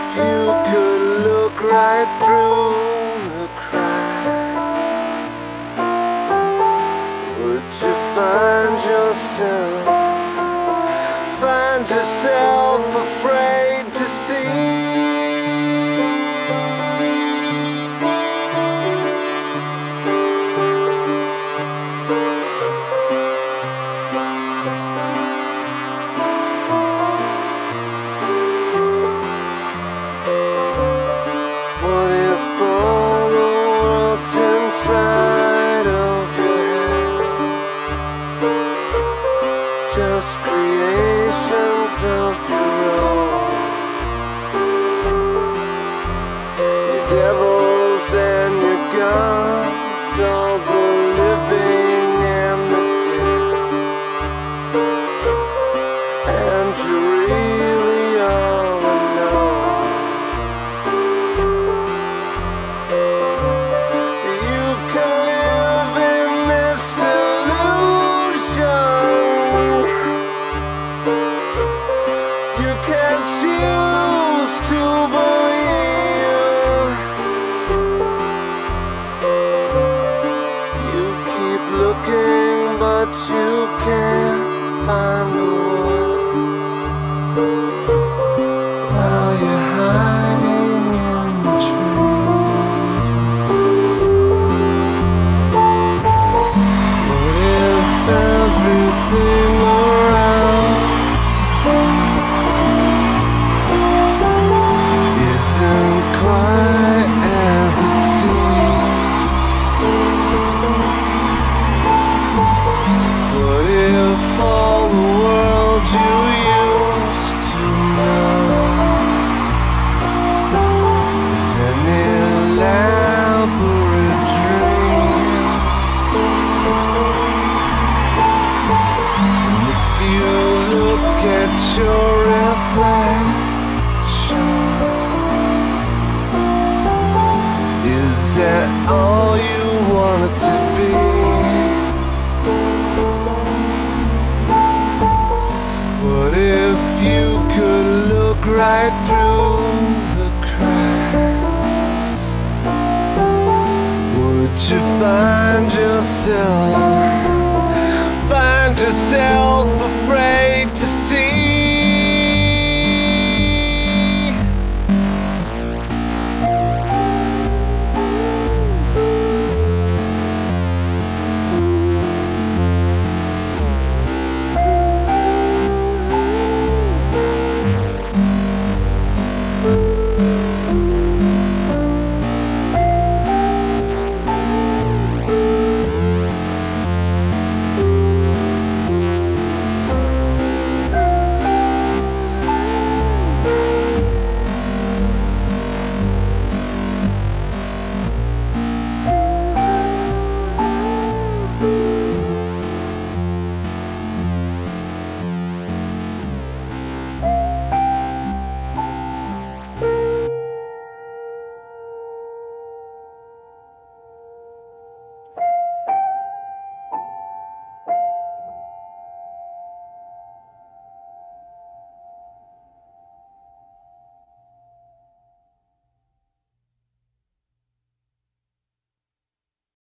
If you could look right through the cracks, would you find yourself?